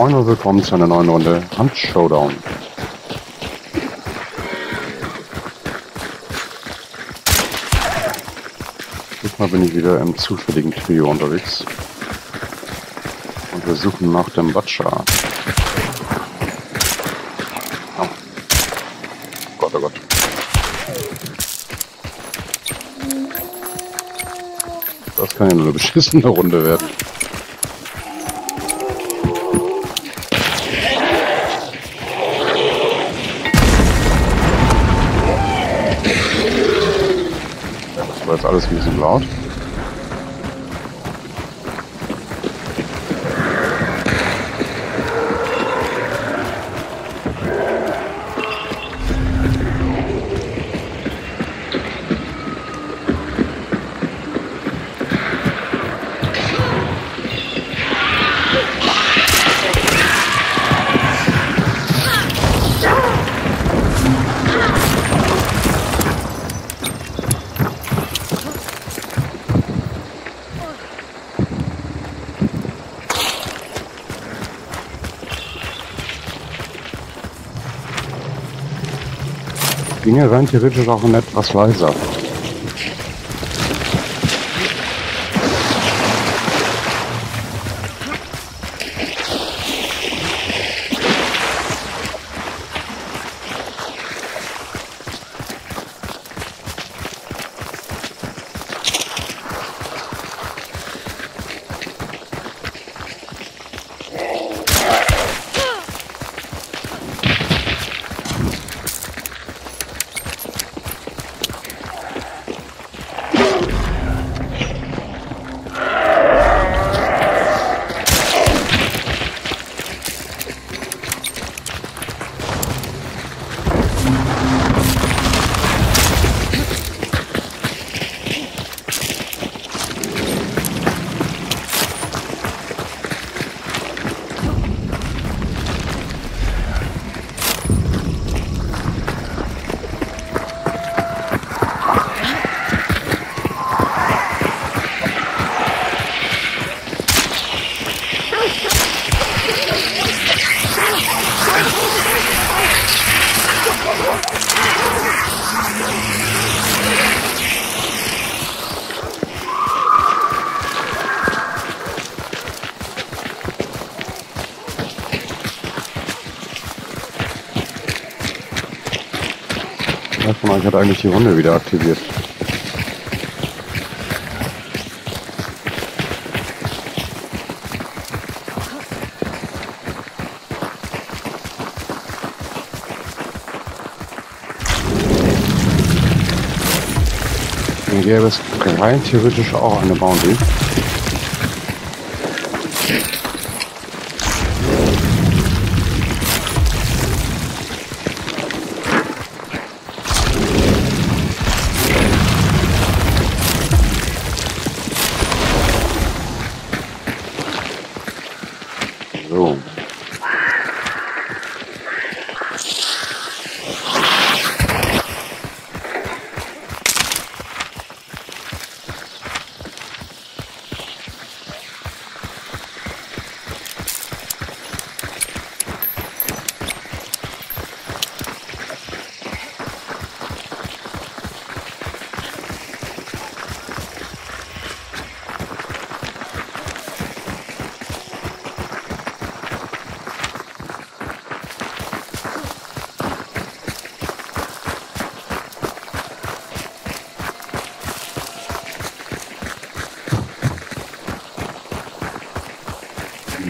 Moin und willkommen zu einer neuen Runde Hunt Showdown. Diesmal bin ich wieder im zufälligen Trio unterwegs. Und wir suchen nach dem Butcher. Oh. Gott, oh Gott. Das kann ja nur eine beschissene Runde werden. Alles ein bisschen laut. Ginge rein theoretisch auch etwas leiser. Wer von euch hat eigentlich die Runde wieder aktiviert? Dann gäbe es rein theoretisch auch eine Bounty.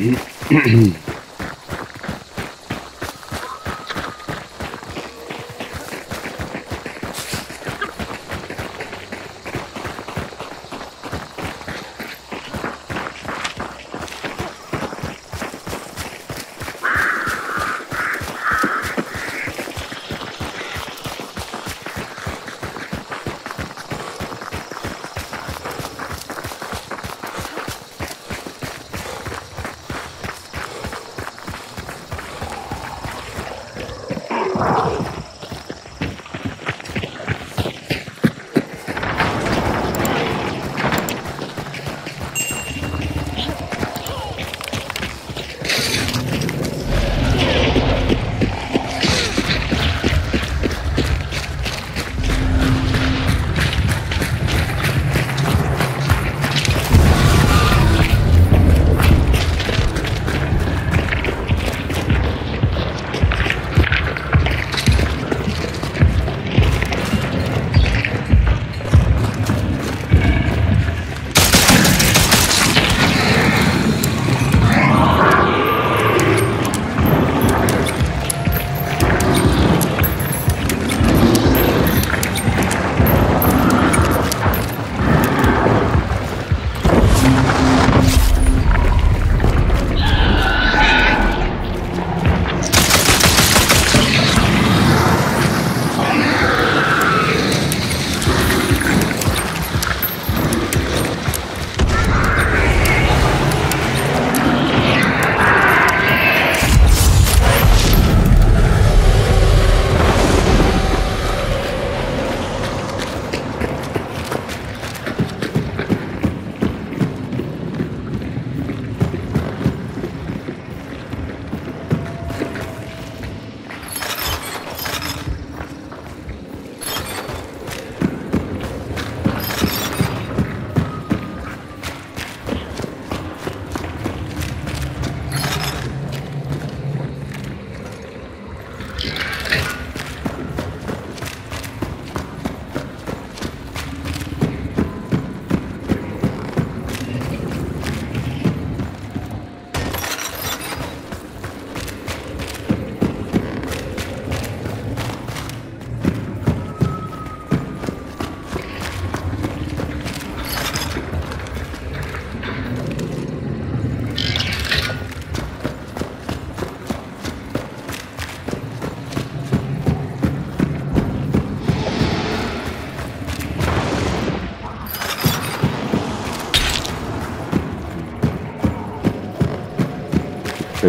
嗯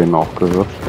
Krähen auch gehört.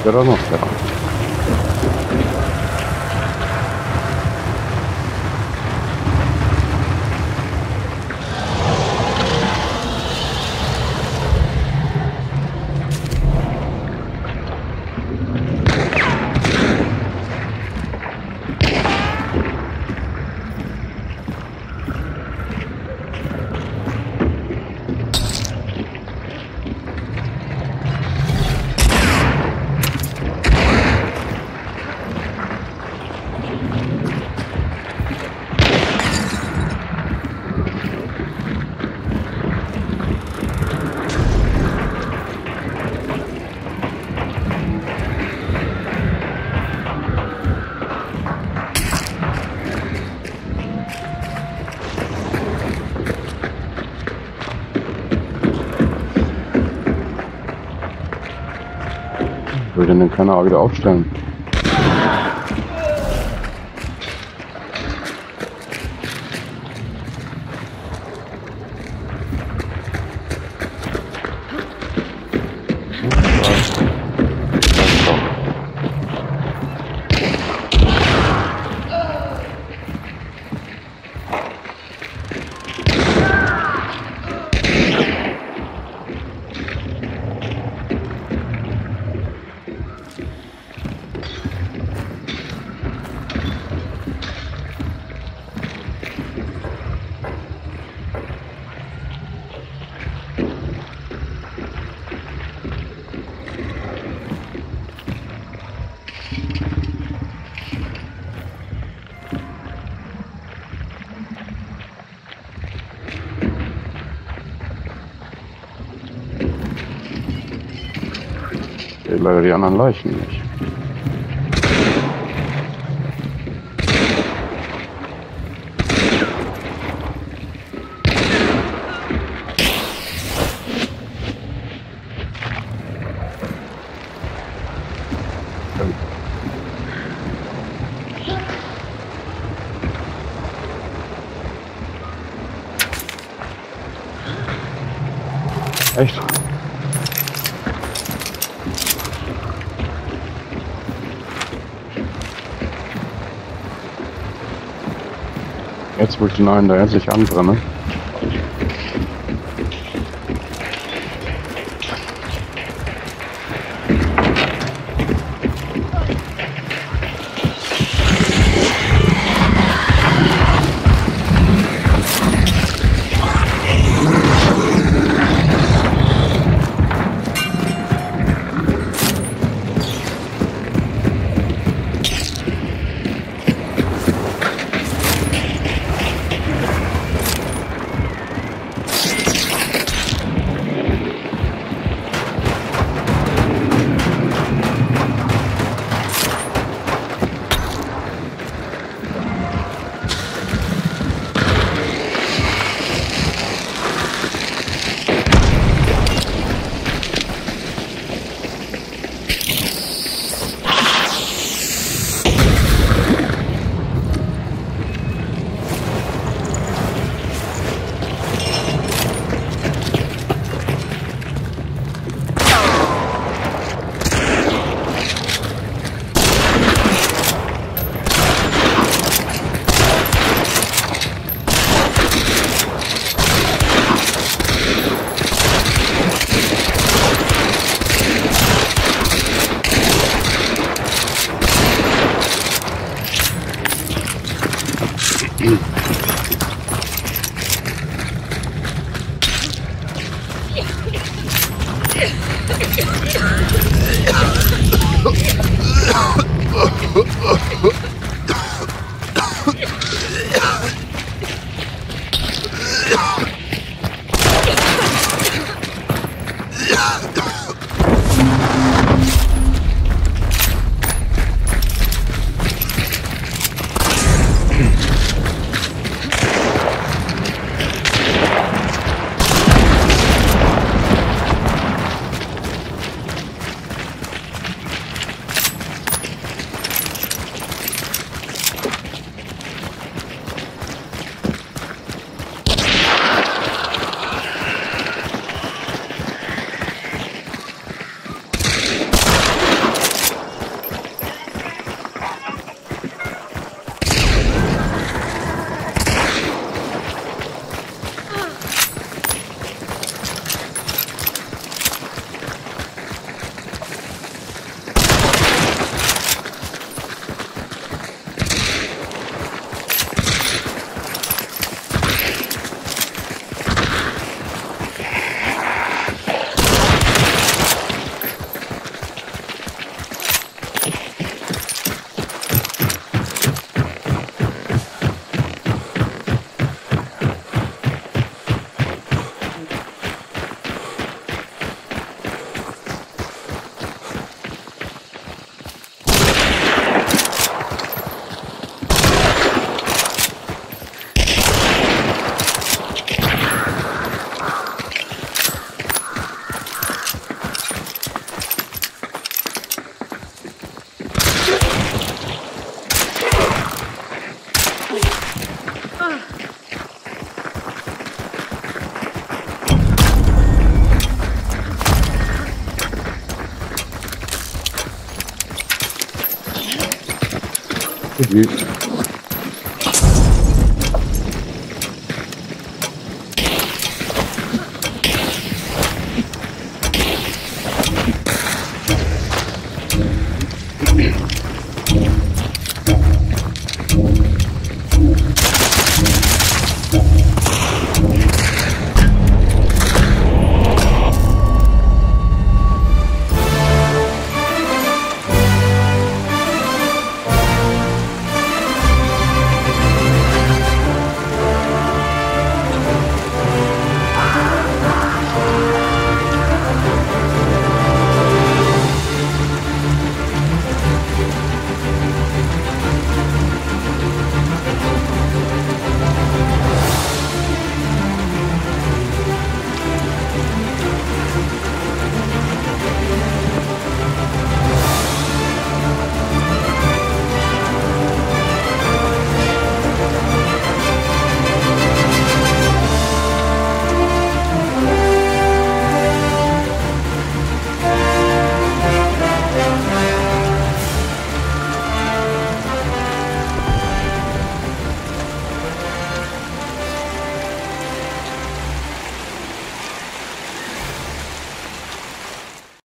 Ist ja da noch Will denn den keiner wieder aufstellen? Sehe leider die anderen Leichen nicht. Echt? Jetzt, wo ich den einen da endlich anbrenne. do. Good.